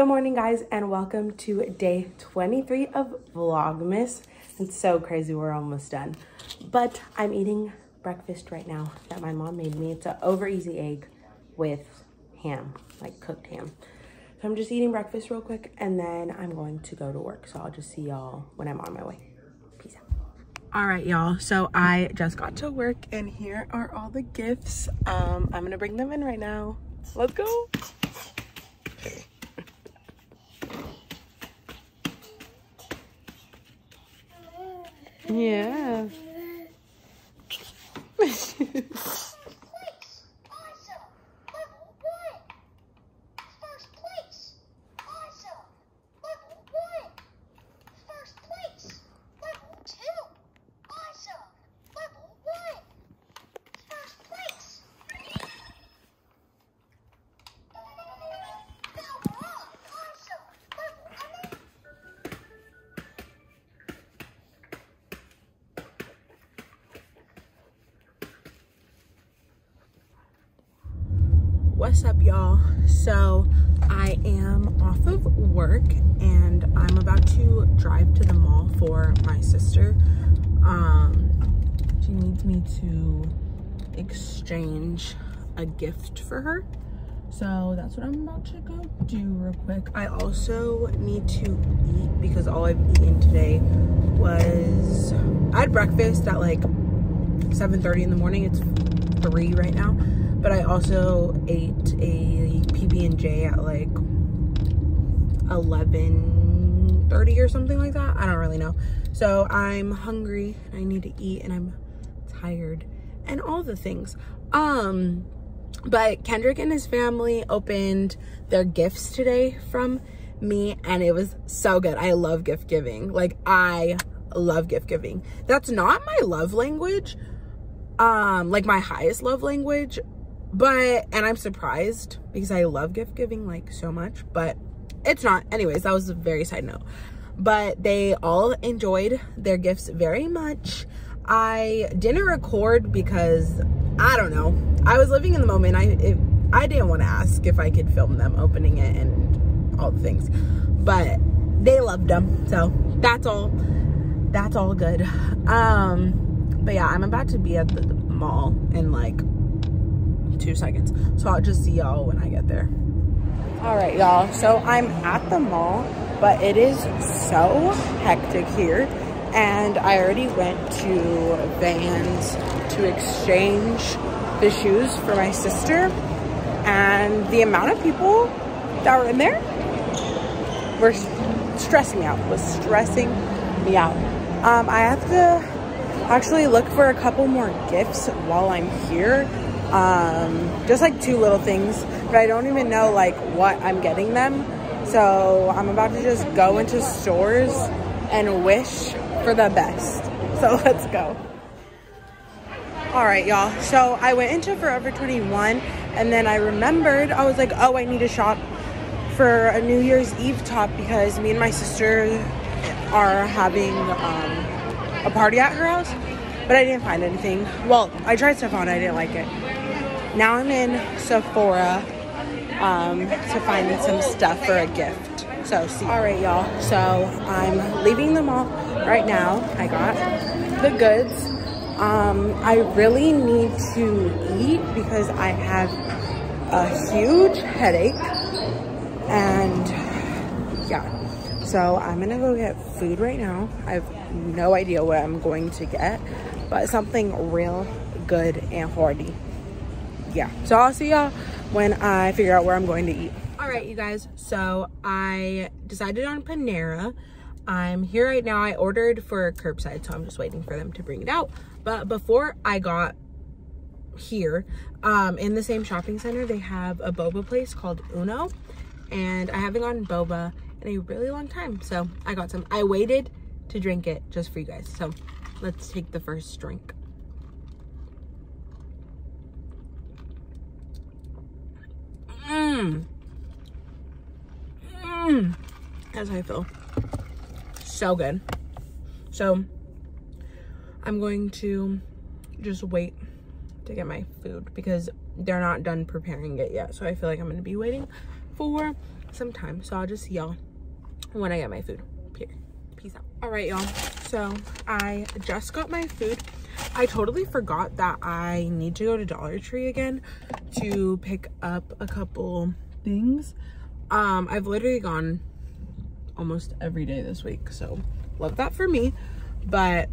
Good morning, guys, and welcome to day 23 of Vlogmas. It's so crazy, we're almost done. But I'm eating breakfast right now that my mom made me. It's an over easy egg with ham, like cooked ham. So I'm just eating breakfast real quick, and then I'm going to go to work. So I'll just see y'all when I'm on my way. Peace out. All right, y'all. So I just got to work, and here are all the gifts. Um, I'm gonna bring them in right now. Let's go. Yeah. What's up y'all? So i am off of work and i'm about to drive to the mall for my sister. Um she needs me to exchange a gift for her. So that's what i'm about to go do real quick. I also need to eat because all i've eaten today was i had breakfast at like 7 30 in the morning. It's 3 right now but I also ate a PB&J at like 11.30 or something like that. I don't really know. So I'm hungry. I need to eat and I'm tired and all the things. Um, but Kendrick and his family opened their gifts today from me and it was so good. I love gift giving. Like I love gift giving. That's not my love language. Um, like my highest love language, but and i'm surprised because i love gift giving like so much but it's not. Anyways that was a very side note. But they all enjoyed their gifts very much. I didn't record because i don't know. I was living in the moment. I it, i didn't want to ask if i could film them opening it and all the things. But they loved them so that's all. That's all good. Um but yeah i'm about to be at the mall and like two seconds. So I'll just see y'all when I get there. All right, y'all. So I'm at the mall, but it is so hectic here. And I already went to Vans to exchange the shoes for my sister. And the amount of people that were in there were stressing me out, was stressing me out. Um, I have to actually look for a couple more gifts while I'm here um, just like two little things, but I don't even know like what I'm getting them. So I'm about to just go into stores and wish for the best. So let's go. All right, y'all. So I went into Forever 21 and then I remembered, I was like, oh, I need to shop for a New Year's Eve top because me and my sister are having um, a party at her house, but I didn't find anything. Well, I tried stuff on, I didn't like it. Now I'm in Sephora um, to find some stuff for a gift. So see. All right, y'all. So I'm leaving the mall right now. I got the goods. Um, I really need to eat because I have a huge headache and yeah. So I'm gonna go get food right now. I have no idea what I'm going to get, but something real good and hearty yeah. So i'll see y'all when i figure out where i'm going to eat. All right you guys. So i decided on panera. I'm here right now. I ordered for curbside so i'm just waiting for them to bring it out. But before i got here um in the same shopping center they have a boba place called uno. And i haven't gotten boba in a really long time. So i got some. I waited to drink it just for you guys. So let's take the first drink Mmm. Mmm. That's how I feel. So good. So, I'm going to just wait to get my food because they're not done preparing it yet. So I feel like I'm going to be waiting for some time. So I'll just y'all when I get my food. Peace out. All right, y'all. So I just got my food. I totally forgot that I need to go to Dollar Tree again to pick up a couple things. Um, I've literally gone almost every day this week. So love that for me. But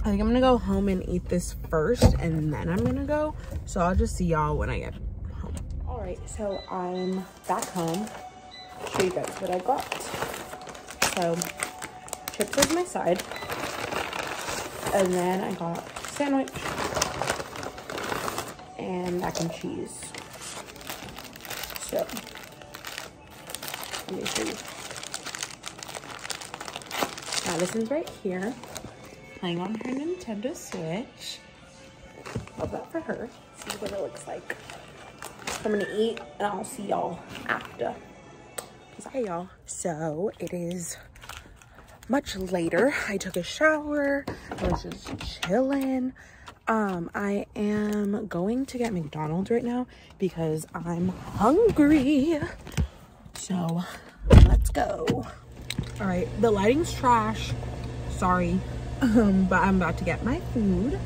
I think I'm gonna go home and eat this first and then I'm gonna go. So I'll just see y'all when I get home. All right, so I'm back home. Show you guys what I got. So chips was my side. And then I got sandwich and mac and cheese. So let me. Madison's right here playing on her Nintendo Switch. Love that for her. See what it looks like. I'm gonna eat and I'll see y'all after. Hey y'all, so it is much later. I took a shower, I was just chilling. Um, I am going to get McDonald's right now because I'm hungry. So let's go. All right, the lighting's trash. Sorry, um, but I'm about to get my food.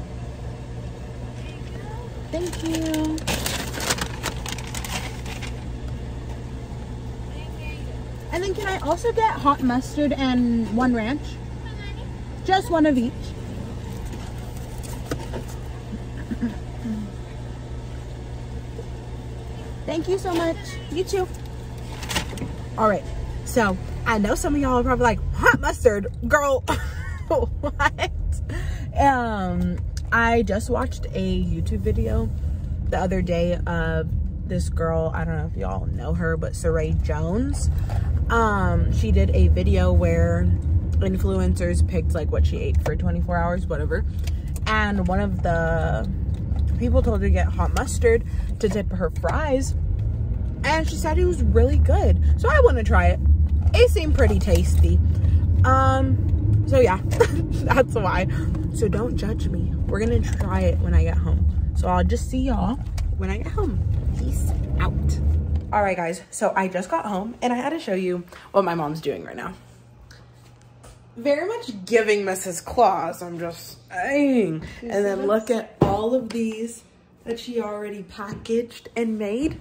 Thank you. And then can I also get hot mustard and one ranch? Just one of each. Thank you so much. You too. All right. So I know some of y'all are probably like, hot mustard, girl. what? Um, I just watched a YouTube video the other day of this girl. I don't know if y'all know her, but Saray Jones. Um, she did a video where influencers picked like what she ate for 24 hours, whatever. And one of the people told her to get hot mustard to dip her fries. And she said it was really good. So I want to try it. It seemed pretty tasty. Um, so yeah, that's why. So don't judge me. We're gonna try it when I get home. So I'll just see y'all when I get home. Peace out. All right, guys. So I just got home and I had to show you what my mom's doing right now. Very much giving Mrs. Claus. I'm just saying. And then look at all of these that she already packaged and made.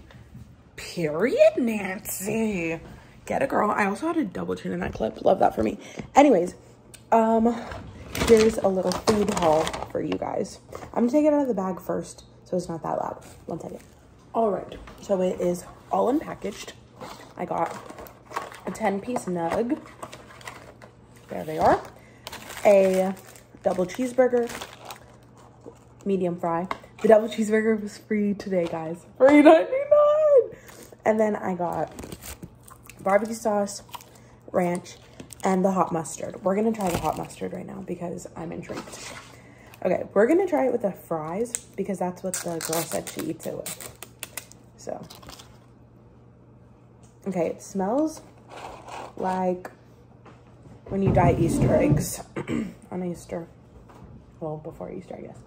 Period, Nancy. Get a girl. I also had a double chin in that clip. Love that for me. Anyways, um, here's a little food haul for you guys. I'm gonna take it out of the bag first so it's not that loud. One second. All right, so it is all unpackaged. I got a 10 piece nug. There they are. A double cheeseburger, medium fry. The double cheeseburger was free today, guys. Free 99. And then I got barbecue sauce, ranch, and the hot mustard. We're gonna try the hot mustard right now because I'm intrigued. Okay, we're gonna try it with the fries because that's what the girl said she eats it with. So, okay, it smells like when you dye Easter eggs on Easter. Well, before Easter, I guess.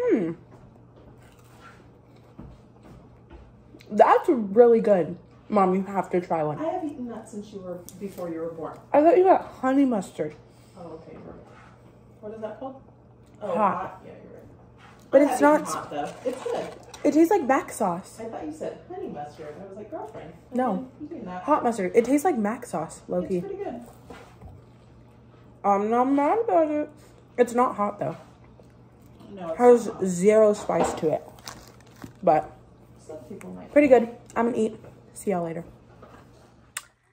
Hmm. That's really good. Mom, you have to try one. I have eaten that since you were before you were born. I thought you got honey mustard. Oh, okay. What is that called? Oh, Hot. Yeah, you're right. But I it's not, hot though. It's good. It tastes like mac sauce. I thought you said honey mustard. I was like, girlfriend. No. You. Hot mustard. It tastes like mac sauce, It's Loki. pretty good. I'm not mad about it. It's not hot though. No, it's Has not zero spice to it. But Some people might. pretty good. I'm gonna eat. See y'all later.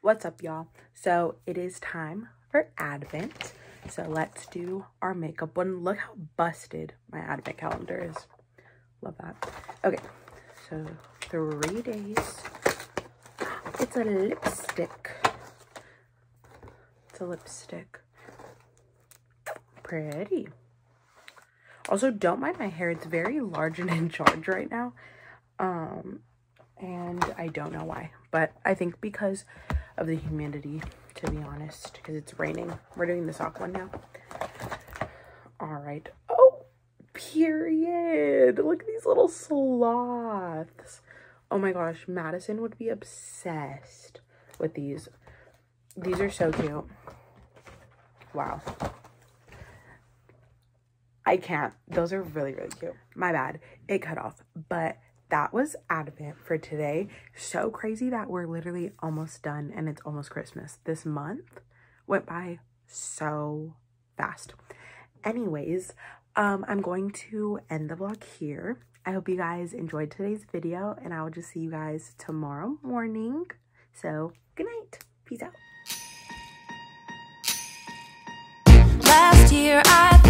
What's up, y'all? So it is time for Advent. So let's do our makeup one. Look how busted my Advent calendar is. Love that. Okay, so three days. It's a lipstick. It's a lipstick. Pretty. Also, don't mind my hair. It's very large and in charge right now. Um, and I don't know why, but I think because of the humidity, to be honest, because it's raining. We're doing the sock one now. All right. Period. Look at these little sloths. Oh my gosh, Madison would be obsessed with these. These are so cute. Wow. I can't. Those are really, really cute. My bad. It cut off. But that was Advent for today. So crazy that we're literally almost done and it's almost Christmas. This month went by so fast. Anyways, um, I'm going to end the vlog here. I hope you guys enjoyed today's video and I will just see you guys tomorrow morning. So good night. Peace out. Last year I